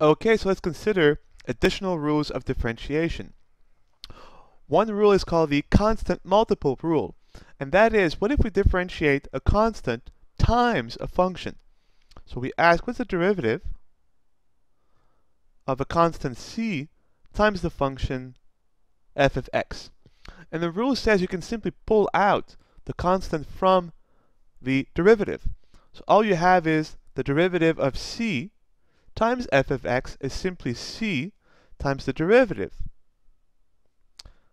Okay, so let's consider additional rules of differentiation. One rule is called the constant multiple rule, and that is, what if we differentiate a constant times a function? So we ask, what's the derivative of a constant c times the function f of x? And the rule says you can simply pull out the constant from the derivative. So all you have is the derivative of c times f of x is simply c times the derivative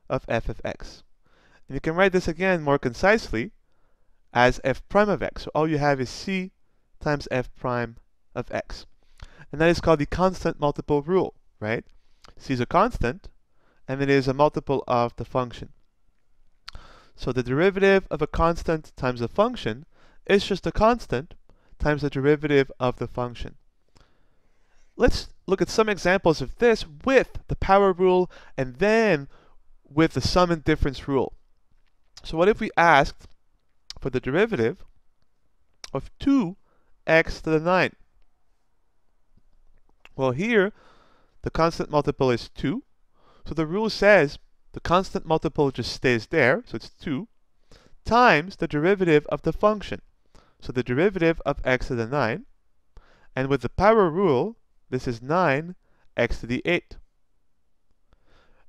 of f of x. And you can write this again more concisely as f prime of x. So all you have is c times f prime of x. And that is called the constant multiple rule, right? c is a constant, and it is a multiple of the function. So the derivative of a constant times a function is just a constant times the derivative of the function. Let's look at some examples of this with the power rule and then with the sum and difference rule. So what if we asked for the derivative of 2x to the 9? Well here, the constant multiple is 2. So the rule says the constant multiple just stays there, so it's 2, times the derivative of the function. So the derivative of x to the 9. And with the power rule, this is 9 x to the 8.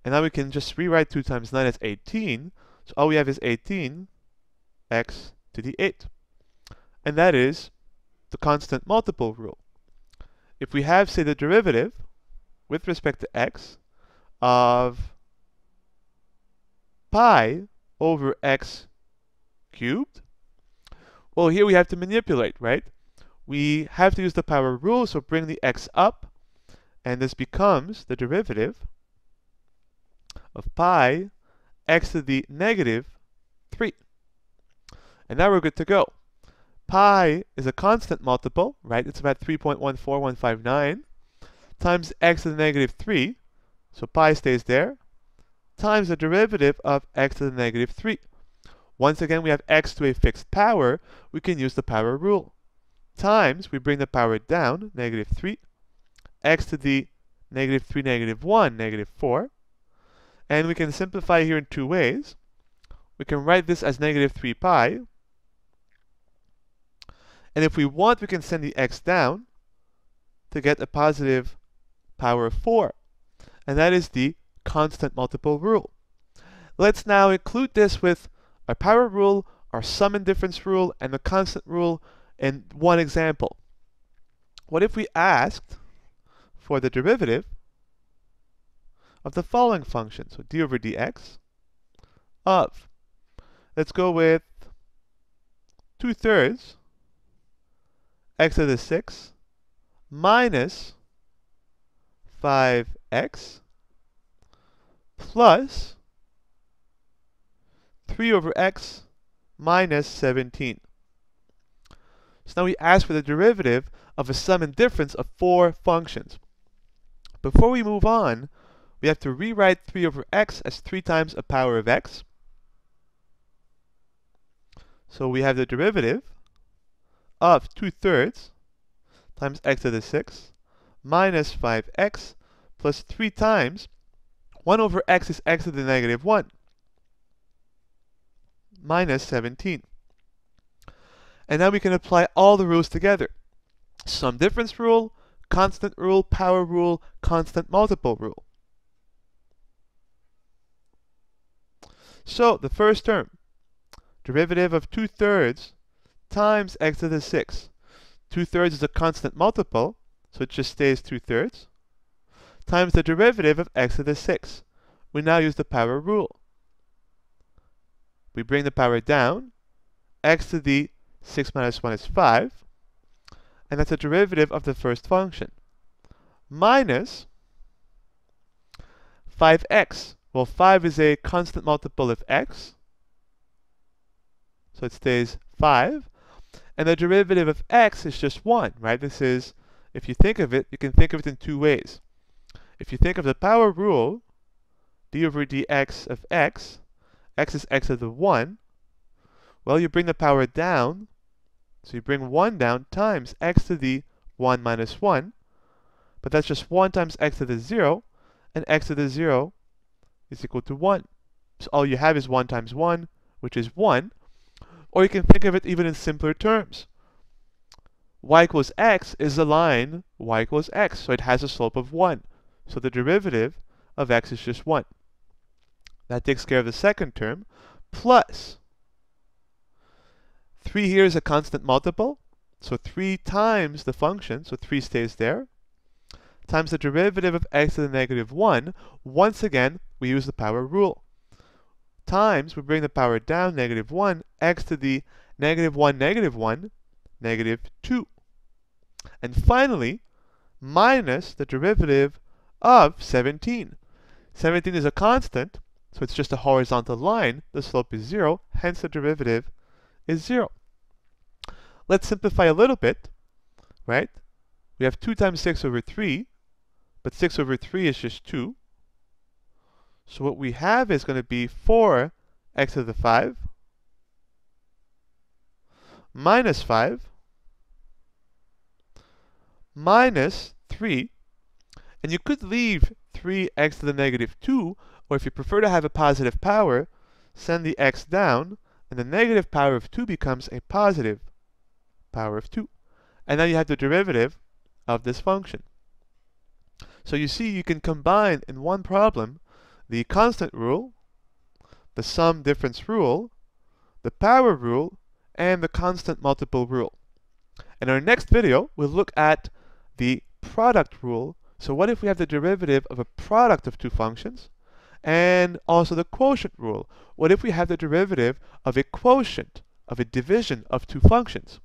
And now we can just rewrite 2 times 9 as 18. So all we have is 18 x to the 8. And that is the constant multiple rule. If we have, say, the derivative with respect to x of pi over x cubed, well, here we have to manipulate, right? We have to use the power rule, so bring the x up, and this becomes the derivative of pi x to the negative 3. And now we're good to go. Pi is a constant multiple, right? It's about 3.14159 times x to the negative 3, so pi stays there, times the derivative of x to the negative 3. Once again, we have x to a fixed power, we can use the power rule times, we bring the power down, negative 3, x to the negative 3, negative 1, negative 4. And we can simplify here in two ways. We can write this as negative 3 pi. And if we want, we can send the x down to get a positive power of 4. And that is the constant multiple rule. Let's now include this with our power rule, our sum and difference rule, and the constant rule in one example. What if we asked for the derivative of the following function? So d over dx of, let's go with 2 thirds x to the 6 minus 5x plus 3 over x minus 17. So now we ask for the derivative of a sum and difference of four functions. Before we move on, we have to rewrite 3 over x as 3 times a power of x. So we have the derivative of 2 thirds times x to the 6 minus 5x plus 3 times 1 over x is x to the negative 1 minus 17. And now we can apply all the rules together. Sum difference rule, constant rule, power rule, constant multiple rule. So the first term, derivative of 2 thirds times x to the 6. 2 thirds is a constant multiple, so it just stays 2 thirds, times the derivative of x to the 6. We now use the power rule. We bring the power down, x to the 6 minus 1 is 5, and that's a derivative of the first function, minus 5x. Well, 5 is a constant multiple of x, so it stays 5, and the derivative of x is just 1, right? This is, if you think of it, you can think of it in two ways. If you think of the power rule, d over dx of x, x is x to the 1, well, you bring the power down, so you bring 1 down times x to the 1 minus 1 but that's just 1 times x to the 0, and x to the 0 is equal to 1. So all you have is 1 times 1, which is 1. Or you can think of it even in simpler terms. y equals x is the line y equals x, so it has a slope of 1. So the derivative of x is just 1. That takes care of the second term, plus 3 here is a constant multiple, so 3 times the function, so 3 stays there, times the derivative of x to the negative 1. Once again, we use the power rule. Times, we bring the power down, negative 1, x to the negative 1, negative 1, negative 2. And finally, minus the derivative of 17. 17 is a constant, so it's just a horizontal line. The slope is 0, hence the derivative is 0. Let's simplify a little bit, right? We have 2 times 6 over 3, but 6 over 3 is just 2. So what we have is going to be 4 x to the 5 minus 5 minus 3. And you could leave 3x to the negative 2, or if you prefer to have a positive power, send the x down, and the negative power of 2 becomes a positive power of 2. And now you have the derivative of this function. So you see you can combine in one problem the constant rule, the sum difference rule, the power rule, and the constant multiple rule. In our next video, we'll look at the product rule. So what if we have the derivative of a product of two functions? And also the quotient rule. What if we have the derivative of a quotient, of a division of two functions?